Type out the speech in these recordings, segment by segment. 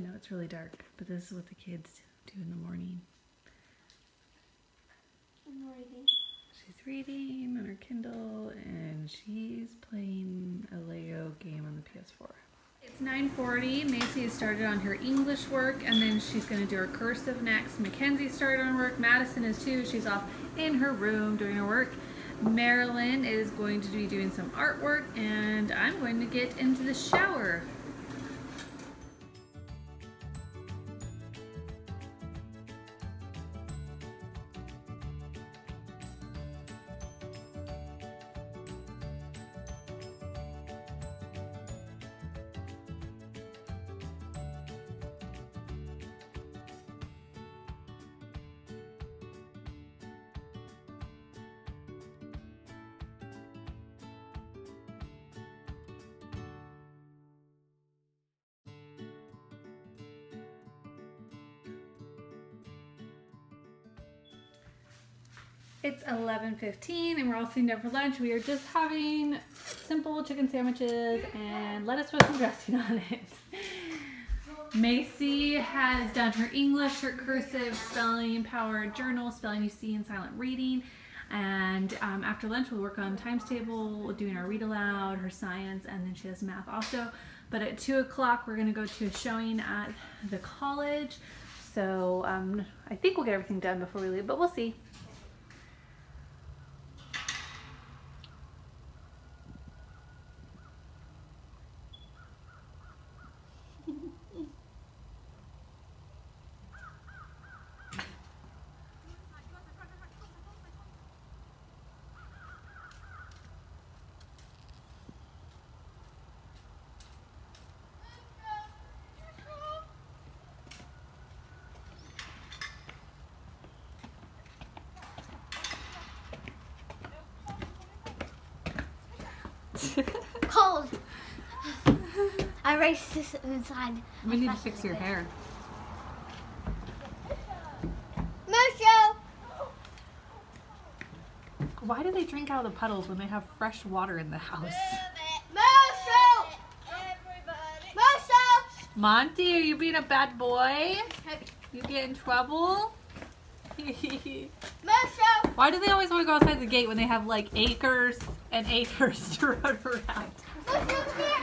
I know it's really dark, but this is what the kids do in the morning. I'm reading. She's reading on her Kindle and she's playing a Lego game on the PS4. It's 9.40. Macy has started on her English work and then she's going to do her cursive next. Mackenzie started on work. Madison is too. She's off in her room doing her work. Marilyn is going to be doing some artwork and I'm going to get into the shower. It's 11.15 and we're all sitting down for lunch. We are just having simple chicken sandwiches and lettuce with some dressing on it. Macy has done her English, her cursive, spelling, power, journal, spelling you see and silent reading. And um, after lunch, we'll work on times table, doing our read aloud, her science, and then she has math also. But at two o'clock, we're gonna go to a showing at the college. So um, I think we'll get everything done before we leave, but we'll see. Cold. I raced this inside. We need to fix your hair. Musho! Why do they drink out of the puddles when they have fresh water in the house? Musho! Musho! Monty, are you being a bad boy? You get in trouble? Musho! Why do they always want to go outside the gate when they have like acres and acres to run around?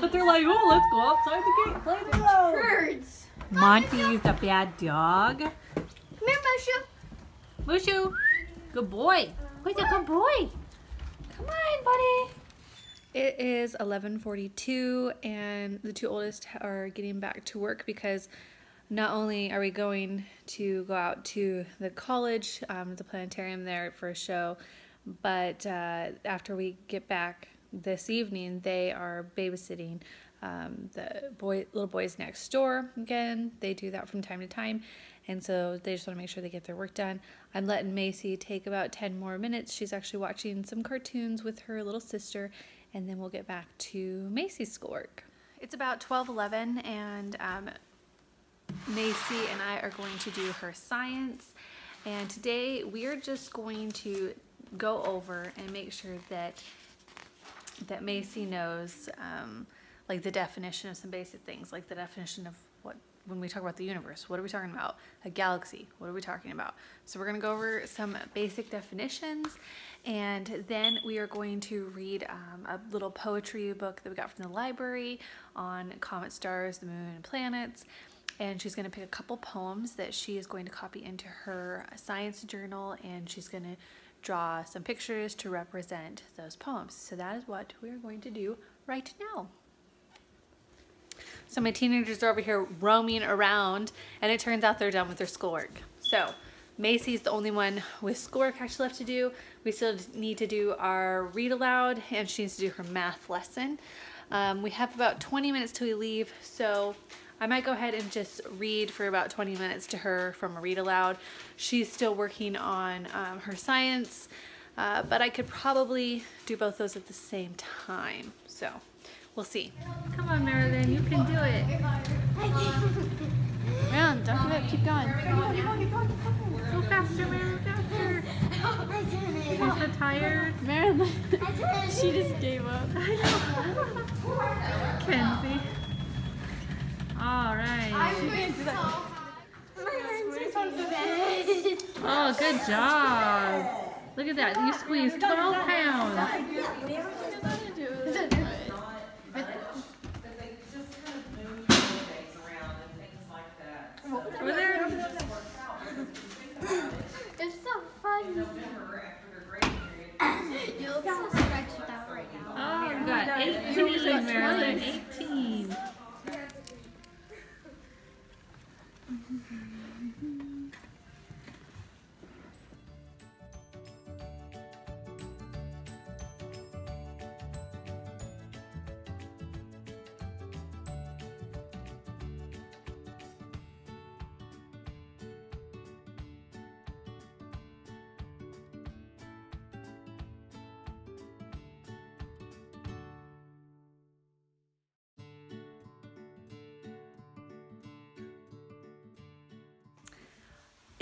But they're like, oh, let's go outside the gate, play the road. Birds. Monty's a bad dog. Come here, Musho. Mushu, good boy. Who's a good boy? Come on, buddy. It is 11:42 and the two oldest are getting back to work because not only are we going to go out to the college, um, the planetarium there for a show, but uh, after we get back this evening, they are babysitting um, the boy, little boys next door. Again, they do that from time to time, and so they just want to make sure they get their work done. I'm letting Macy take about 10 more minutes. She's actually watching some cartoons with her little sister, and then we'll get back to Macy's schoolwork. It's about 12:11, and um, Macy and I are going to do her science. And today we are just going to go over and make sure that that Macy knows um, like the definition of some basic things, like the definition of what when we talk about the universe, what are we talking about? A galaxy, what are we talking about? So we're gonna go over some basic definitions and then we are going to read um, a little poetry book that we got from the library on comet stars, the moon, and planets and she's going to pick a couple poems that she is going to copy into her science journal and she's going to draw some pictures to represent those poems. So that is what we're going to do right now. So my teenagers are over here roaming around and it turns out they're done with their schoolwork. So Macy's the only one with schoolwork actually left to do. We still need to do our read aloud and she needs to do her math lesson. Um, we have about 20 minutes till we leave, so I might go ahead and just read for about 20 minutes to her from a read aloud. She's still working on um, her science, uh, but I could probably do both those at the same time. So we'll see. Come on, Marilyn, you can do it. Marilyn, don't give up, keep going. Tired. Marilyn, she just gave up. Kenzie. All right. Oh, good job. Look at that. You squeezed 12 pounds. Over there. It's so fun. You look so stretched out right now. Oh, we got 18,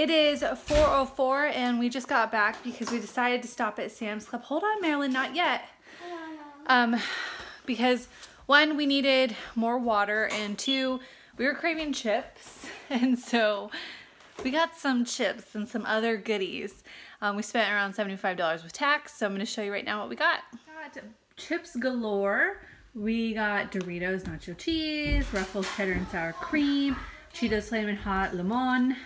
It is 4.04 and we just got back because we decided to stop at Sam's Club. Hold on, Marilyn, not yet. Um, because one, we needed more water and two, we were craving chips. And so we got some chips and some other goodies. Um, we spent around $75 with tax. So I'm to show you right now what we got. Got chips galore. We got Doritos nacho cheese, Ruffles cheddar and sour cream, Cheetos flaming hot lemon,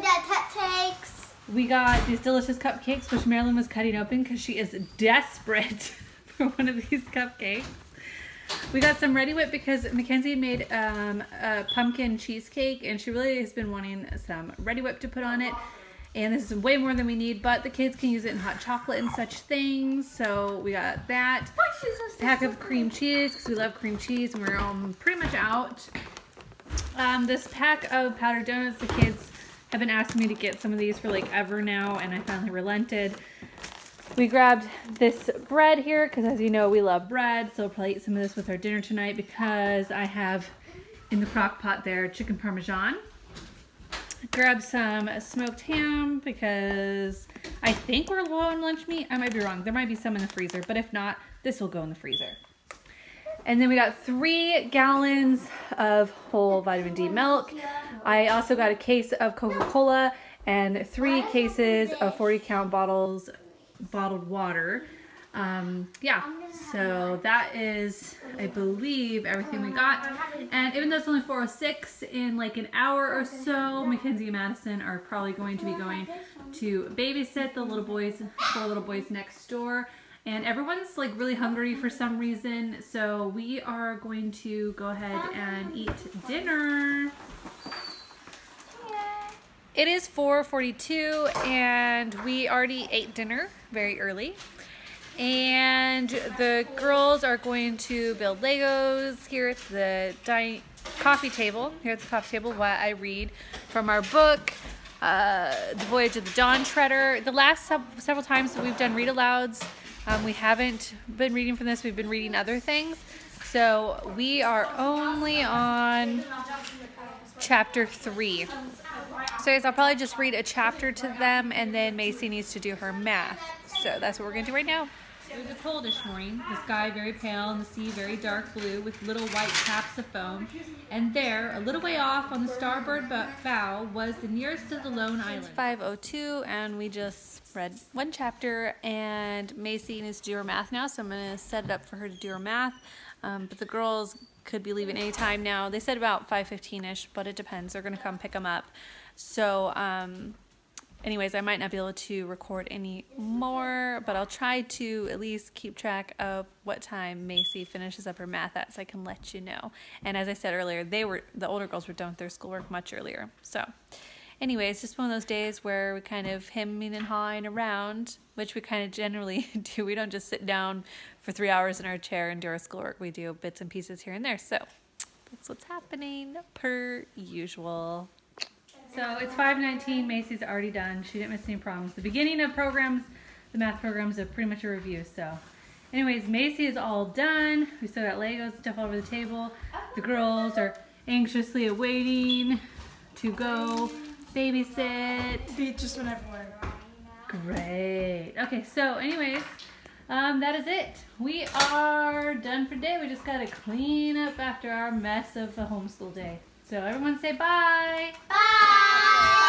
That takes. we got these delicious cupcakes, which Marilyn was cutting open because she is desperate for one of these cupcakes. We got some Reddi-wip because Mackenzie made um, a pumpkin cheesecake and she really has been wanting some Reddi-wip to put on it. And this is way more than we need, but the kids can use it in hot chocolate and such things. So we got that. Pack of cream cheese because we love cream cheese and we're um, pretty much out. Um, this pack of powdered donuts, the kids have been asking me to get some of these for like ever now, and I finally relented. We grabbed this bread here because, as you know, we love bread, so we'll probably eat some of this with our dinner tonight because I have in the crock pot there chicken parmesan. Grab some smoked ham because I think we're low on lunch meat. I might be wrong. There might be some in the freezer, but if not, this will go in the freezer. And then we got three gallons of whole vitamin D milk. I also got a case of Coca-Cola and three cases of 40 count bottles bottled water. Um, yeah, so that is, I believe, everything we got. And even though it's only 406, in like an hour or so, Mackenzie and Madison are probably going to be going to babysit the little boys, four little boys next door. And everyone's like really hungry for some reason, so we are going to go ahead and eat dinner. It is 4:42 and we already ate dinner very early. And the girls are going to build Legos here at the coffee table. Here at the coffee table while I read from our book, uh, The Voyage of the Dawn Treader. The last sev- several times that we've done read alouds, um, we haven't been reading from this. We've been reading other things. So we are only on chapter three. So guys, I'll probably just read a chapter to them and then Macy needs to do her math. So that's what we're gonna do right now. It was a coldish morning, the sky very pale and the sea very dark blue with little white caps of foam. And there, a little way off on the starboard bow, was the nearest of the lone islands. It's 5.02 and we just read one chapter and Macy needs to do her math now, so I'm gonna set it up for her to do her math. Um, but the girls could be leaving anytime now. They said about 5.15ish, but it depends. They're gonna come pick them up. So, um, anyways, I might not be able to record any more, but I'll try to at least keep track of what time Macy finishes up her math at so I can let you know. And as I said earlier, they were the older girls were done with their schoolwork much earlier. So, anyways, just one of those days where we kind of hemming and hawing around, which we kind of generally do. We don't just sit down for three hours in our chair and do our schoolwork. We do bits and pieces here and there. So, that's what's happening per usual. So it's 519. Macy's already done. She didn't miss any problems. The beginning of programs, the math programs are pretty much a review. So, anyways, Macy is all done. We still got Legos and stuff all over the table. The girls are anxiously awaiting to go babysit. Be just whenever. Great. Okay, so anyways, um, that is it. We are done for today. We just gotta clean up after our mess of a homeschool day. So everyone say bye. Bye.